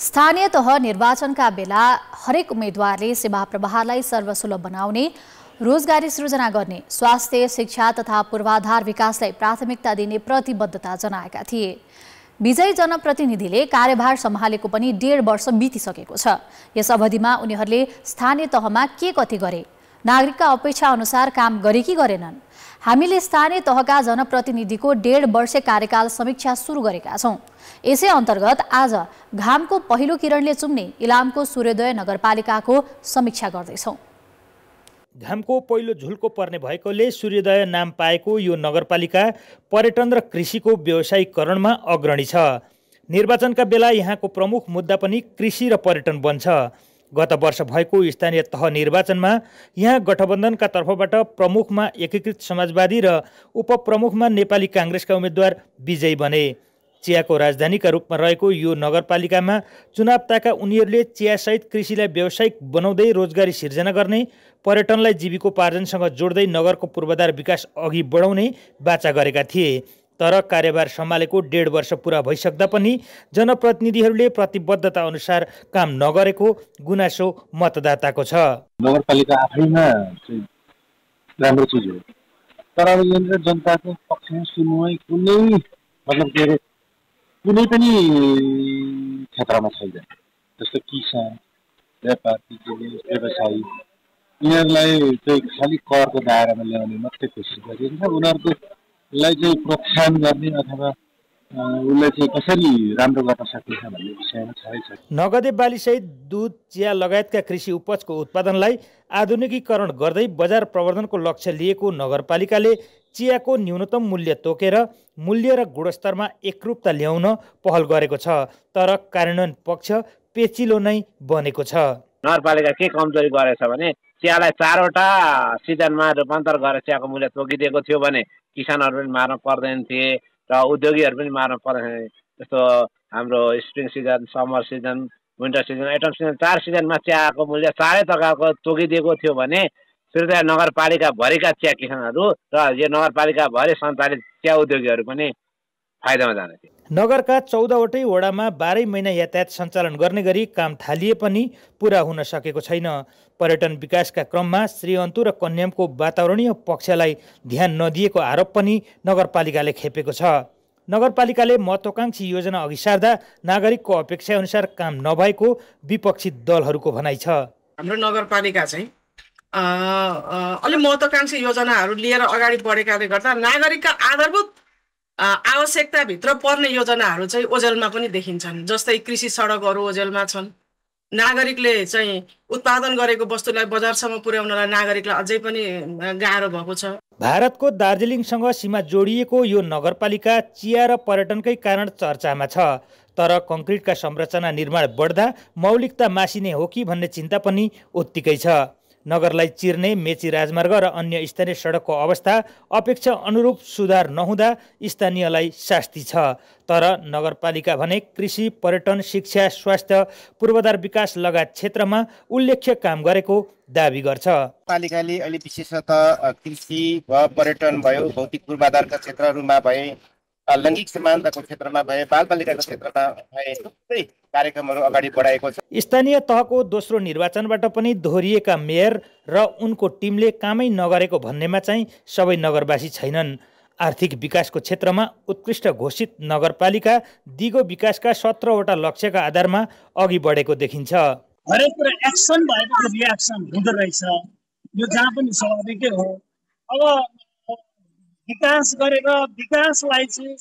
स्थानीय तह निर्वाचनका बेला हरेक उम्मेद्वारले सेवा प्रवाहलाई सर्वसुलभ बनाउने रोजगारी सृजना गर्ने स्वास्थ्य शिक्षा तथा पूर्वाधार विकासलाई प्राथमिकता दिने प्रतिबद्धता जनाएका थिए। विजयी जनप्रतिनिधिले कार्यभार सम्हालेको पनि डेढ वर्ष बितिसकेको छ। यस अवधिमा उनीहरूले स्थानीय तहमा के कति गरे? नागरिकका अपेक्षा अनुसार काम गरे कि गरेनन्? हामीले स्थानीय तहका जनप्रतिनिधिको डेढ वर्ष कार्यकाल समीक्षा सुरु गरेका छौँ। यसै अन्तर्गत आज घामको पहिलो किरणले चुम्ने इलामको सूर्योदय नगरपालिकाको समीक्षा गर्दैछौँ। घामको पहिलो झुल्को पर्ने भएकोले सूर्योदय नाम पाएको यो नगरपालिका पर्यटन र कृषिको व्यवसायीकरणमा अग्रणी छ। निर्वाचनका बेला यहाँको प्रमुख मुद्दा पनि कृषि र पर्यटन बन्छ। गत वर्ष भएको स्थानीय तह निर्वाचनमा यहाँ गठबन्धनका तर्फबाट प्रमुखमा एकीकृत समाजवादी र उपप्रमुखमा नेपाली काङ्ग्रेसका उम्मेद्वार विजयी बने। चियाको राजधानीका रूपमा रहेको यो नगरपालिकामा चुनाव ताका उनीहरूले चियासहित कृषिलाई व्यावसायिक बनाउँदै रोजगारी सिर्जना गर्ने पर्यटनलाई जीविकोपार्जनसँग जोड्दै नगरको पूर्वाधार विकास अघि बढाउने बाचा गरेका थिए। तर कार्यभार सम्हालेको डेढ वर्ष पुरा भइसक्दा पनि जनप्रतिनिधिहरूले प्रतिबद्धता अनुसार काम नगरेको गुनासो मतदाताको छ। नगरपालिका आफैमा राम्रो चिज हो। तर अब यहाँनिर जनताको पक्षमा सुनवाई कुनै मतलब के अरे कुनै पनि क्षेत्रमा छैन। जस्तो किसान व्यापारी बिजनेस व्यवसायी यिनीहरूलाई चाहिँ खालि करको दायरामा ल्याउने मात्रै कोसिस गरिन्छ। उनीहरूकोलाई चाहिँ प्रोत्साहन गर्ने अथवा उसलाई चाहिँ कसरी राम्रो गर्न सकिन्छ भन्ने विषयमा छँदैछ नगदे बालीसहित दुध चिया लगायतका कृषि उपजको उत्पादनलाई आधुनिकीकरण गर्दै बजार प्रवर्धनको लक्ष्य लिएको नगरपालिकाले चियाको न्यूनतम मूल्य तोकेर मूल्य र गुणस्तरमा एकरूपता ल्याउन पहल गरेको छ। तर कार्यान्वयन पक्ष पेचिलो नै बनेको छ। नगरपालिका के कमजोरी गरेछ भने चियालाई चारवटा सिजनमा रूपान्तर गरेर चियाको मूल्य तोकिदिएको थियो भने किसानहरू पनि मार्न पर्दैन थिए र उद्योगीहरू पनि मार्न पर्दैन जस्तो हाम्रो spring season summer season winter season autumn season चार सिजनमा चियाको मूल्य चारै प्रकारको तोकिदिएको थियो भने सूर्य नगरपालिकाभरिका चिया किसानहरू र यो नगरपालिकाभरि सञ्चालित चिया उद्योगीहरू पनि फाइदामा जाने थियो नगरका चौधवटै वडामा बाह्रै महिना यातायात सञ्चालन गर्ने गरी काम थालिए पनि पुरा हुन सकेको छैन। पर्यटन विकासका क्रममा श्रीअन्तु र कन्यामको वातावरणीय पक्षलाई ध्यान नदिएको आरोप पनि नगरपालिकाले खेपेको छ। नगरपालिकाले महत्त्वकाङ्क्षी योजना अघि सार्दा नागरिकको अपेक्षा अनुसार काम नभएको विपक्षी दलहरूको भनाइ छ। हाम्रो नगरपालिका चाहिँ अलिक महत्त्वकाङ्क्षी योजनाहरू लिएर अगाडि बढेकाले गर्दा नागरिकका आधारभूत आवश्यकताभित्र पर्ने योजनाहरू चाहिँ ओझेलमा पनि देखिन्छन् जस्तै कृषि सडकहरू ओझेलमा छन्। नागरिकले चाहिँ उत्पादन गरेको वस्तुलाई बजारसम्म पुर्याउनलाई नागरिकलाई अझै पनि गाह्रो भएको छ। भारतको दार्जिलिङसँग सीमा जोडिएको यो नगरपालिका चिया र पर्यटनकै कारण चर्चामा छ। तर कङ्क्रिटका संरचना निर्माण बढ्दा मौलिकता मासिने हो कि भन्ने चिन्ता पनि उत्तिकै छ। नगरलाई चिर्ने मेची राजमार्ग र अन्य स्थानीय सडकको अवस्था अपेक्षा अनुरूप सुधार नहुँदा स्थानीयलाई शास्ति छ। तर नगरपालिका भने कृषि पर्यटन शिक्षा स्वास्थ्य पूर्वाधार विकास लगायत क्षेत्रमा उल्लेख्य काम गरेको दावी गर्छ। पालिकाले अहिले विशेषतः कृषि पर्यटन भयो भौतिक पूर्वाधारका क्षेत्रहरूमा भए लैङ्गिक समानताको क्षेत्रमा भए बालबालिकाको क्षेत्रमा भए थुप्रै कार्यक्रमहरू अगाडि बढाएको छ। स्थानीय तहको दोस्रो निर्वाचनबाट पनि दोहोरिएका मेयर र उनको टिमले कामै नगरेको भन्नेमा चाहिँ सबै नगरवासी छैनन्। आर्थिक विकासको क्षेत्रमा उत्कृष्ट घोषित नगरपालिका दिगो विकासका सत्रवटा लक्ष्यका आधारमा अघि बढेको देखिन्छ। हरेक कुरा एक्सन भएको रियाक्सन हुँदो रहेछ। यो जहाँ पनि स्वाभाविकै हो। अब विकास गरेर विकासलाई चाहिँ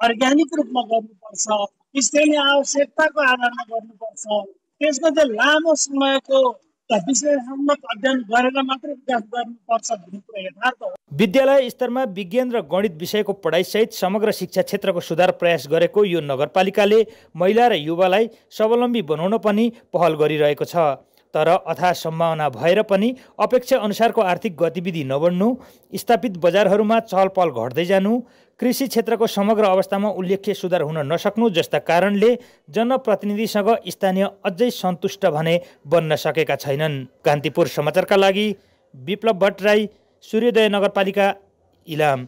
अर्ग्यानिक रूपमा गर्नुपर्छ। स्थानीय आवश्यकताको आधारमा गर्नुपर्छ। त्यसमा चाहिँ लामो समयको अध्ययन गरेर विकास गर्नुपर्छ यथार्थ हो। विद्यालय स्तरमा विज्ञान र गणित विषयको पढाइसहित समग्र शिक्षा क्षेत्रको सुधार प्रयास गरेको यो नगरपालिकाले महिला र युवालाई स्वावलम्बी बनाउन पनि पहल गरिरहेको छ। तर अथा सम्भावना भएर पनि अपेक्षा अनुसारको आर्थिक गतिविधि नबढ्नु स्थापित बजारहरूमा चहल पहल घट्दै जानु कृषि क्षेत्रको समग्र अवस्थामा उल्लेख्य सुधार हुन नसक्नु जस्ता कारणले जनप्रतिनिधिसँग स्थानीय अझै सन्तुष्ट भने बन्न सकेका छैनन्। कान्तिपुर समाचारका लागि विप्लव भट्टराई सूर्योदय नगरपालिका इलाम।